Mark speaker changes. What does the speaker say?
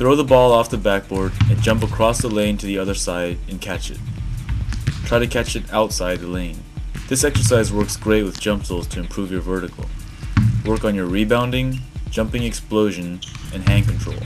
Speaker 1: Throw the ball off the backboard and jump across the lane to the other side and catch it. Try to catch it outside the lane. This exercise works great with jump tools to improve your vertical. Work on your rebounding, jumping explosion, and hand control.